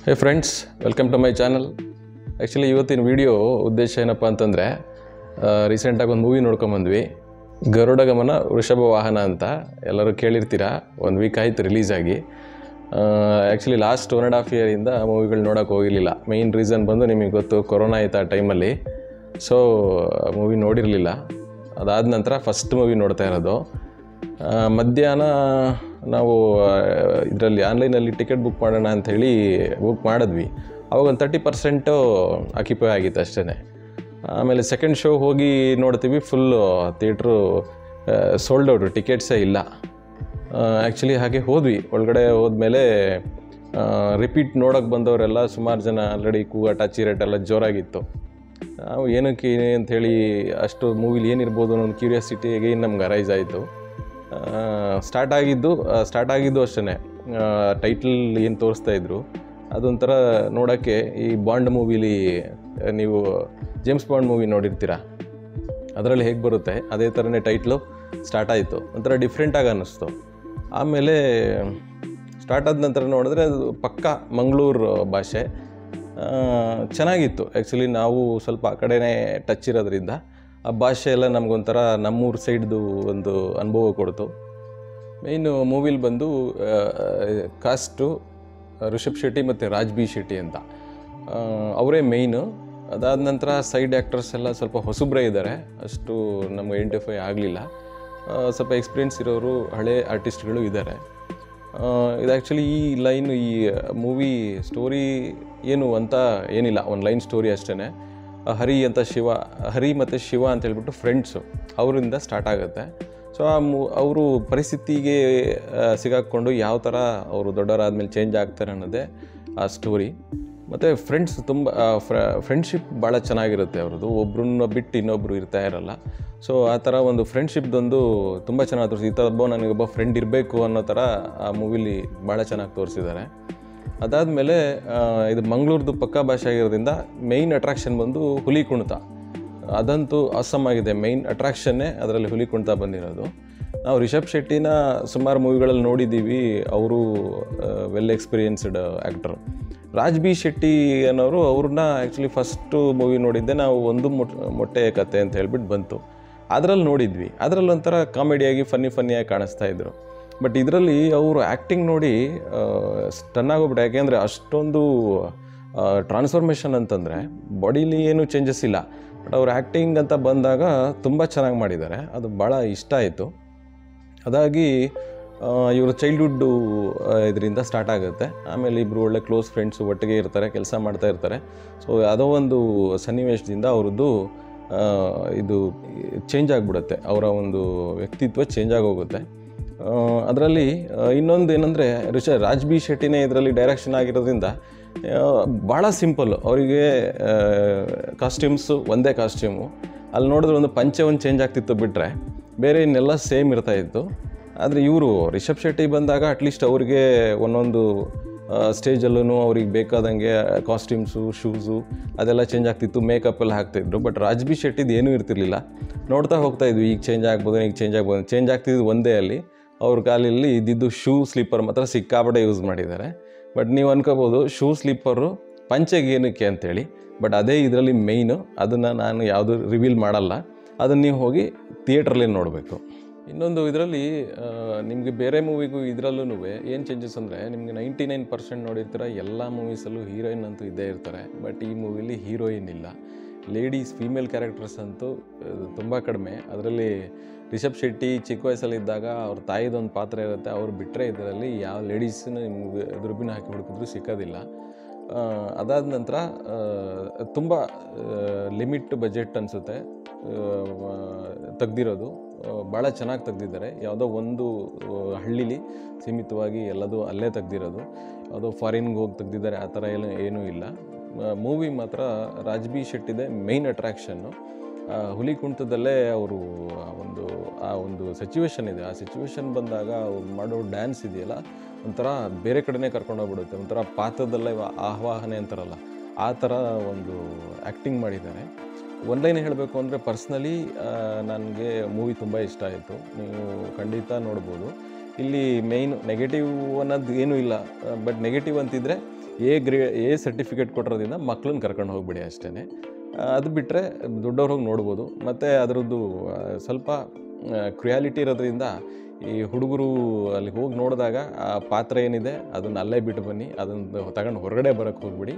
Hey friends welcome to my channel actually ಇವತ್ತಿನ video ಉದ್ದೇಶ ಏನಪ್ಪ ಅಂತಂದರೆ ರೀಸೆಂಟಾಗಿ ಒಂದು ಮೂವಿ ನೋಡ್ಕೊಂಬಂದ್ವಿ ಗರುಡ ಗಮನ ವೃಷಭ ವಾಹನ ಅಂತ. ಎಲ್ಲರೂ ಕೇಳಿರ್ತೀರ? ಒಂದು ವೀಕ್ ಆಯಿತು ರಿಲೀಸ್ ಆಗಿ. Actually last one and half ಇಯರಿಂದ ಮೂವಿಗಳು ನೋಡೋಕೆ ಹೋಗಿರಲಿಲ್ಲ. ಮೇಯ್ನ್ ರೀಸನ್ ಬಂದು ನಿಮಗೆ ಗೊತ್ತು ಕೊರೋನಾ ಆಯ್ತು ಆ ಟೈಮಲ್ಲಿ ಸೊ ಮೂವಿ ನೋಡಿರಲಿಲ್ಲ. ಅದಾದ ನಂತರ ಫಸ್ಟ್ ಮೂವಿ ನೋಡ್ತಾ ಇರೋದು. ಮಧ್ಯಾಹ್ನ ನಾವು ಇದರಲ್ಲಿ ಆನ್ಲೈನಲ್ಲಿ ಟಿಕೆಟ್ ಬುಕ್ ಮಾಡೋಣ ಅಂಥೇಳಿ ಬುಕ್ ಮಾಡಿದ್ವಿ. ಅವಾಗ ಒಂದು ತರ್ಟಿ ಪರ್ಸೆಂಟು ಆಕ್ಯುಪೈ ಆಗಿತ್ತು ಅಷ್ಟೇ ಆಮೇಲೆ ಸೆಕೆಂಡ್ ಶೋ ಹೋಗಿ ನೋಡ್ತೀವಿ ಫುಲ್ಲು ಥಿಯೇಟ್ರು ಸೋಲ್ಡ್ ಔಟು, ಟಿಕೆಟ್ಸೇ ಇಲ್ಲ. ಆ್ಯಕ್ಚುಲಿ ಹಾಗೆ ಹೋದ್ವಿ. ಒಳಗಡೆ ಹೋದ್ಮೇಲೆ ರಿಪೀಟ್ ನೋಡೋಕೆ ಬಂದವರೆಲ್ಲ ಸುಮಾರು ಜನ ಆಲ್ರೆಡಿ ಕೂಗಾಟ ಚೀರಾಟ ಎಲ್ಲ ಜೋರಾಗಿತ್ತು. ನಾವು ಏನಕ್ಕೆ ಅಂಥೇಳಿ ಅಷ್ಟು ಮೂವಿಲಿ ಏನಿರ್ಬೋದು ಅನ್ನೋ ಒಂದು ಕ್ಯೂರಿಯಾಸಿಟಿ ಏನು ನಮ್ಗೆ ಅರೈಸ್ ಆಯಿತು. ಸ್ಟಾರ್ಟ್ ಆಗಿದ್ದು ಸ್ಟಾರ್ಟ್ ಆಗಿದ್ದು ಅಷ್ಟೇ ಟೈಟಲ್ ಏನು ತೋರಿಸ್ತಾ ಇದ್ರು, ಅದೊಂಥರ ನೋಡೋಕ್ಕೆ ಈ ಬಾಂಡ್ ಮೂವಿಲಿ ನೀವು ಜೇಮ್ಸ್ ಬಾಂಡ್ ಮೂವಿ ನೋಡಿರ್ತೀರಾ? ಅದರಲ್ಲಿ ಹೇಗೆ ಬರುತ್ತೆ? ಅದೇ ಥರನೇ ಟೈಟ್ಲು ಸ್ಟಾರ್ಟ್ ಆಯಿತು. ಒಂಥರ ಡಿಫ್ರೆಂಟಾಗಿ ಅನ್ನಿಸ್ತು. ಆಮೇಲೆ ಸ್ಟಾರ್ಟ್ ಆದ ನಂತರ ನೋಡಿದ್ರೆ ಅದು ಪಕ್ಕ ಮಂಗಳೂರು ಭಾಷೆ. ಚೆನ್ನಾಗಿತ್ತು. ಆ್ಯಕ್ಚುಲಿ ನಾವು ಸ್ವಲ್ಪ ಆ ಕಡೆನೇ ಟಚ್ ಇರೋದ್ರಿಂದ. ಆ ಭಾಷೆ ಎಲ್ಲ ನಮಗೊಂಥರ ನಮ್ಮೂರು ಸೈಡ್ದು ಒಂದು ಅನುಭವ ಕೊಡ್ತು. ಮೇಯ್ನು ಮೂವಿಲಿ ಬಂದು ಕಾಸ್ಟು ಋಷಭ್ ಶೆಟ್ಟಿ ಮತ್ತು ರಾಜ್ಬಿ ಶೆಟ್ಟಿ ಅಂತ. ಅವರೇ ಮೇಯ್ನು ಅದಾದ ನಂತರ ಸೈಡ್ ಆ್ಯಕ್ಟರ್ಸ್ ಎಲ್ಲ ಸ್ವಲ್ಪ ಹೊಸಬ್ರೇ ಇದ್ದಾರೆ ಅಷ್ಟು ನಮ್ಗೆ ಐಡೆಂಟಿಫೈ ಆಗಲಿಲ್ಲ. ಸ್ವಲ್ಪ ಎಕ್ಸ್ಪೀರಿಯನ್ಸ್ ಇರೋರು ಹಳೆ ಆರ್ಟಿಸ್ಟ್ಗಳು ಇದ್ದಾರೆ ಇದು ಆ್ಯಕ್ಚುಲಿ ಈ ಲೈನ್ ಈ ಮೂವಿ ಸ್ಟೋರಿ ಏನು ಅಂತ ಏನಿಲ್ಲ. ಒಂದು ಲೈನ್ ಸ್ಟೋರಿ ಅಷ್ಟೇ ಹರಿ ಅಂತ ಶಿವ, ಹರಿ ಮತ್ತು ಶಿವ ಅಂತ ಹೇಳ್ಬಿಟ್ಟು ಫ್ರೆಂಡ್ಸು ಅವರಿಂದ ಸ್ಟಾರ್ಟ್ ಆಗುತ್ತೆ. ಸೊ ಆ ಮೂ, ಅವರು ಪರಿಸ್ಥಿತಿಗೆ ಸಿಗಾಕ್ಕೊಂಡು ಯಾವ ಥರ ಅವರು ದೊಡ್ಡವರಾದ್ಮೇಲೆ ಚೇಂಜ್ ಆಗ್ತಾರೆ ಅನ್ನೋದೇ ಆ ಸ್ಟೋರಿ ಮತ್ತು ಫ್ರೆಂಡ್ಸ್ ತುಂಬ ಫ್ರೆಂಡ್ಶಿಪ್ ಭಾಳ ಚೆನ್ನಾಗಿರುತ್ತೆ ಅವ್ರದ್ದು. ಒಬ್ರನ್ನ ಬಿಟ್ಟು ಇನ್ನೊಬ್ಬರು ಇರ್ತಾ ಇರಲ್ಲ. ಸೊ ಆ ಥರ ಒಂದು ಫ್ರೆಂಡ್ಶಿಪ್ದೊಂದು ತುಂಬ ಚೆನ್ನಾಗಿ ತೋರಿಸಿ ಈ ಥರ ಒಬ್ಬ ನನಗೊಬ್ಬ ಫ್ರೆಂಡ್ ಇರಬೇಕು ಅನ್ನೋ ಥರ ಆ ಮೂವಿಲಿ ಭಾಳ ಚೆನ್ನಾಗಿ ತೋರಿಸಿದ್ದಾರೆ. ಅದಾದಮೇಲೆ ಇದು ಮಂಗಳೂರ್ದು ಪಕ್ಕಾ ಭಾಷೆ ಆಗಿರೋದ್ರಿಂದ ಮೇಯ್ನ್ ಅಟ್ರಾಕ್ಷನ್ ಬಂದು ಹುಲಿ ಕುಣಿತ ಅದಂತೂ ಅಸಮ್ ಆಗಿದೆ ಮೇಯ್ನ್ ಅಟ್ರಾಕ್ಷನ್ನೇ ಅದರಲ್ಲಿ ಹುಲಿ ಕುಣಿತ ಬಂದಿರೋದು. ನಾವು ರಿಷಬ್ ಶೆಟ್ಟಿನ ಸುಮಾರು ಮೂವಿಗಳಲ್ಲಿ ನೋಡಿದ್ದೀವಿ, ಅವರು well experienced actor Raj B Shetty ಅನ್ನೋರು ಅವ್ರನ್ನ ಆ್ಯಕ್ಚುಲಿ ಫಸ್ಟು ಮೂವಿ ನೋಡಿದ್ದೆ ನಾವು ಒಂದು ಮೊಟ್, ಮೊಟ್ಟೆ ಕತೆ ಅಂತ ಹೇಳ್ಬಿಟ್ಟು ಬಂತು. ಅದರಲ್ಲಿ ನೋಡಿದ್ವಿ. ಅದರಲ್ಲೊಂಥರ ಕಾಮಿಡಿಯಾಗಿ ಫನ್ನಿ ಫನ್ನಿಯಾಗಿ ಕಾಣಿಸ್ತಾ ಇದ್ರು. ಬಟ್ ಇದರಲ್ಲಿ ಅವರು ಆ್ಯಕ್ಟಿಂಗ್ ನೋಡಿ ಸ್ಟನ್ ಆಗೋಗ್ಬಿಟ್ಟು. ಯಾಕೆಂದರೆ ಅಷ್ಟೊಂದು ಟ್ರಾನ್ಸ್ಫಾರ್ಮೇಷನ್ ಅಂತಂದರೆ ಬಾಡಿಲಿ ಏನೂ ಚೇಂಜಸ್ ಇಲ್ಲ. ಬಟ್ ಅವ್ರ ಆ್ಯಕ್ಟಿಂಗ್ ಅಂತ ಬಂದಾಗ ತುಂಬ ಚೆನ್ನಾಗಿ ಮಾಡಿದ್ದಾರೆ. ಅದು ಭಾಳ ಇಷ್ಟ ಆಯಿತು. ಅದಾಗಿ ಇವರ ಚೈಲ್ಡ್ಹುಡ್ಡು ಇದರಿಂದ ಸ್ಟಾರ್ಟ್ ಆಗುತ್ತೆ. ಆಮೇಲೆ ಇಬ್ಬರು ಒಳ್ಳೆ ಕ್ಲೋಸ್ ಫ್ರೆಂಡ್ಸು ಒಟ್ಟಿಗೆ ಇರ್ತಾರೆ, ಕೆಲಸ ಮಾಡ್ತಾ ಇರ್ತಾರೆ. ಸೊ ಯಾವುದೋ ಒಂದು ಸನ್ನಿವೇಶದಿಂದ ಅವ್ರದ್ದು ಇದು ಚೇಂಜ್ ಆಗಿಬಿಡುತ್ತೆ. ಅವರ ಒಂದು ವ್ಯಕ್ತಿತ್ವ ಚೇಂಜ್ ಆಗೋಗುತ್ತೆ. ಅದರಲ್ಲಿ ಇನ್ನೊಂದು ಏನಂದರೆ ರಿಷ ರಾಜ್ ಬಿ ಶೆಟ್ಟಿನೇ ಇದರಲ್ಲಿ ಡೈರೆಕ್ಷನ್ ಆಗಿರೋದ್ರಿಂದ ಭಾಳ ಸಿಂಪಲ್ ಅವರಿಗೆ ಕಾಸ್ಟ್ಯೂಮ್ಸು ಒಂದೇ ಕಾಸ್ಟ್ಯೂಮು ಅಲ್ಲಿ ನೋಡಿದ್ರೆ ಒಂದು ಪಂಚೆ ಒಂದು ಚೇಂಜ್ ಆಗ್ತಿತ್ತು ಬಿಟ್ಟರೆ ಬೇರೆ ಇನ್ನೆಲ್ಲ ಸೇಮ್ ಇರ್ತಾ ಇತ್ತು. ಆದರೆ ಇವರು, ರಿಷಬ್ ಶೆಟ್ಟಿ ಬಂದಾಗ ಅಟ್ಲೀಸ್ಟ್ ಅವ್ರಿಗೆ ಒಂದೊಂದು ಸ್ಟೇಜಲ್ಲೂ ಅವ್ರಿಗೆ ಬೇಕಾದಂಗೆ ಕಾಸ್ಟ್ಯೂಮ್ಸು ಶೂಸು ಅದೆಲ್ಲ ಚೇಂಜ್ ಆಗ್ತಿತ್ತು ಮೇಕಪ್ ಎಲ್ಲ ಹಾಕ್ತಿದ್ರು. ಬಟ್ ರಾಜ್ ಬಿ ಶೆಟ್ಟಿದು ಏನೂ ಇರ್ತಿರ್ಲಿಲ್ಲ. ನೋಡ್ತಾ ಹೋಗ್ತಾ ಇದ್ವಿ, ಈಗ ಚೇಂಜ್ ಆಗ್ಬೋದು, ಈಗ ಚೇಂಜ್ ಆಗ್ಬೋದು. ಚೇಂಜ್ ಆಗ್ತಿದ್ದು ಒಂದೇ ಅಲ್ಲಿ. ಅವ್ರ ಕಾಲಲ್ಲಿ ಇದ್ದಿದ್ದು ಶೂ ಸ್ಲೀಪರ್ ಮಾತ್ರ ಸಿಕ್ಕಾಪಟ್ಟೆ ಯೂಸ್ ಮಾಡಿದ್ದಾರೆ. ಬಟ್ ನೀವು ಅನ್ಕೋಬೋದು ಶೂ ಸ್ಲೀಪರು ಪಂಚೆಗೆ ಏನಕ್ಕೆ ಅಂತೇಳಿ ಬಟ್ ಅದೇ ಇದರಲ್ಲಿ ಮೇಯ್ನು ಅದನ್ನು ನಾನು ಯಾವುದು ರಿವೀಲ್ ಮಾಡಲ್ಲ. ಅದನ್ನು ನೀವು ಹೋಗಿ ಥಿಯೇಟ್ರಲ್ಲಿ ನೋಡಬೇಕು. ಇನ್ನೊಂದು ಇದರಲ್ಲಿ ನಿಮಗೆ ಬೇರೆ ಮೂವಿಗೂ ಇದರಲ್ಲೂ ಏನು ಚೇಂಜಸ್ ಅಂದರೆ, ನಿಮಗೆ ನೈಂಟಿ ನೈನ್ ಪರ್ಸೆಂಟ್ ನೋಡಿರ್ತೀರ, ಎಲ್ಲ ಮೂವೀಸಲ್ಲೂ ಹೀರೋಯಿನ್ ಅಂತೂ ಇದ್ದೇ ಇರ್ತಾರೆ ಬಟ್ ಈ ಮೂವಿಲಿ ಹೀರೋಯಿನ್ ಇಲ್ಲ. ಲೇಡೀಸ್ ಫೀಮೇಲ್ ಕ್ಯಾರೆಕ್ಟರ್ಸ್ ಅಂತೂ ತುಂಬ ಕಡಿಮೆ. ಅದರಲ್ಲಿ ರಿಷಬ್ ಶೆಟ್ಟಿ ಚಿಕ್ಕ ವಯಸ್ಸಲ್ಲಿದ್ದಾಗ ಅವ್ರ ತಾಯಿದೊಂದು ಪಾತ್ರ ಇರುತ್ತೆ. ಅವ್ರು ಬಿಟ್ಟರೆ ಇದರಲ್ಲಿ ಯಾವ ಲೇಡೀಸ್ನ ನಿಮ್ಗೆ ದುರ್ಬಿನ ಹಾಕಿ ಹುಡುಕಿದ್ರು ಸಿಕ್ಕೋದಿಲ್ಲ. ಅದಾದ ನಂತರ ತುಂಬ ಲಿಮಿಟ್ ಬಜೆಟ್ ಅನಿಸುತ್ತೆ. ತೆಗ್ದಿರೋದು. ಭಾಳ ಚೆನ್ನಾಗಿ ತೆಗ್ದಿದ್ದಾರೆ. ಯಾವುದೋ ಒಂದು ಹಳ್ಳಿಲಿ ಸೀಮಿತವಾಗಿ ಎಲ್ಲದೂ ಅಲ್ಲೇ ತೆಗ್ದಿರೋದು. ಯಾವುದೋ ಫಾರಿನ್ಗೆ ಹೋಗಿ ತೆಗ್ದಿದ್ದಾರೆ. ಆ ಥರ ಏನು, ಏನೂ ಇಲ್ಲ. ಮೂವಿ ಮಾತ್ರ ರಾಜ್ಬಿ ಶೆಟ್ಟಿದೆ ಮೇಯ್ನ್ ಅಟ್ರಾಕ್ಷನ್ನು ಹುಲಿ ಕುಂಟದಲ್ಲೇ ಅವರು ಒಂದು, ಆ ಒಂದು ಸಿಚುವೇಶನ್ ಇದೆ. ಆ ಸಿಚುವೇಶನ್ ಬಂದಾಗ ಅವ್ರು ಮಾಡೋ ಡ್ಯಾನ್ಸ್ ಇದೆಯಲ್ಲ, ಒಂಥರ ಬೇರೆ ಕಡೆನೇ ಕರ್ಕೊಂಡೋಗ್ಬಿಡುತ್ತೆ. ಒಂಥರ ಪಾತ್ರದಲ್ಲೇ ಆಹ್ವಾಹನೆ ಅಂತಾರಲ್ಲ, ಆ ಥರ ಒಂದು ಆ್ಯಕ್ಟಿಂಗ್ ಮಾಡಿದ್ದಾರೆ. ಒನ್ಲೈನ್ ಹೇಳಬೇಕು ಅಂದರೆ ಪರ್ಸ್ನಲಿ ನನಗೆ ಮೂವಿ ತುಂಬ ಇಷ್ಟ ಆಯಿತು. ನೀವು ಖಂಡಿತ ನೋಡ್ಬೋದು. ಇಲ್ಲಿ ಮೇಯ್ನ್ ನೆಗೆಟಿವ್ ಅನ್ನೋದು ಏನೂ ಇಲ್ಲ ಬಟ್ ನೆಗೆಟಿವ್ ಅಂತಿದ್ರೆ ಎ ಗ್ರೇ ಎ ಸರ್ಟಿಫಿಕೇಟ್ ಕೊಟ್ಟಿರೋದ್ರಿಂದ ಮಕ್ಳನ್ನ ಕರ್ಕೊಂಡು ಹೋಗ್ಬಿಡಿ ಅಷ್ಟೇ ಅದು ಬಿಟ್ಟರೆ ದೊಡ್ಡವ್ರು ಹೋಗಿ ನೋಡ್ಬೋದು. ಮತ್ತು ಅದರದ್ದು ಸ್ವಲ್ಪ ಕ್ರಿಯಾಲಿಟಿ ಇರೋದ್ರಿಂದ ಈ ಹುಡುಗರು ಅಲ್ಲಿ ಹೋಗಿ ನೋಡಿದಾಗ ಆ ಪಾತ್ರ ಏನಿದೆ, ಅದನ್ನು ಅಲ್ಲೇ ಬಿಟ್ಟು ಬನ್ನಿ, ಅದನ್ನು ತಗೊಂಡು ಹೊರಗಡೆ ಬರೋಕ್ಕೆ ಹೋಗ್ಬಿಡಿ,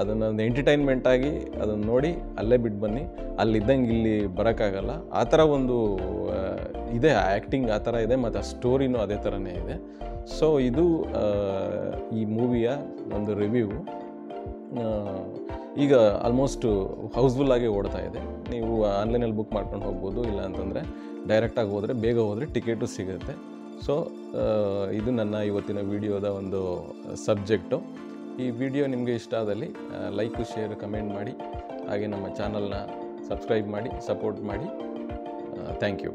ಅದನ್ನು ಒಂದು ಎಂಟರ್ಟೈನ್ಮೆಂಟಾಗಿ ಅದನ್ನು ನೋಡಿ ಅಲ್ಲೇ ಬಿಟ್ಟು ಬನ್ನಿ, ಅಲ್ಲಿದ್ದಂಗೆ ಇಲ್ಲಿ ಬರೋಕ್ಕಾಗಲ್ಲ. ಆ ಥರ ಒಂದು ಇದೆ ಆ್ಯಕ್ಟಿಂಗ್ ಆ ಥರ ಇದೆ, ಮತ್ತು ಆ ಸ್ಟೋರಿನೂ ಅದೇ ಥರನೇ ಇದೆ. ಸೊ ಇದು ಈ ಮೂವಿಯ ಒಂದು ರಿವ್ಯೂ ಈಗ ಆಲ್ಮೋಸ್ಟ್ ಹೌಸ್ಫುಲ್ ಆಗಿ ಓಡ್ತಾ ಇದೆ. ನೀವು ಆನ್ಲೈನಲ್ಲಿ ಬುಕ್ ಮಾಡ್ಕೊಂಡು ಹೋಗ್ಬೋದು, ಇಲ್ಲ ಅಂತಂದರೆ ಡೈರೆಕ್ಟಾಗಿ ಹೋದರೆ ಬೇಗ ಹೋದರೆ ಟಿಕೆಟು ಸಿಗುತ್ತೆ. ಸೊ ಇದು ನನ್ನ ಇವತ್ತಿನ ವಿಡಿಯೋದ ಒಂದು ಸಬ್ಜೆಕ್ಟು ಈ ವಿಡಿಯೋ ನಿಮಗೆ ಇಷ್ಟ ಆದಲ್ಲಿ ಲೈಕು ಶೇರ್ ಕಮೆಂಟ್ ಮಾಡಿ, ಹಾಗೆ ನಮ್ಮ ಚಾನಲ್ನ ಸಬ್ಸ್ಕ್ರೈಬ್ ಮಾಡಿ ಸಪೋರ್ಟ್ ಮಾಡಿ. Thank you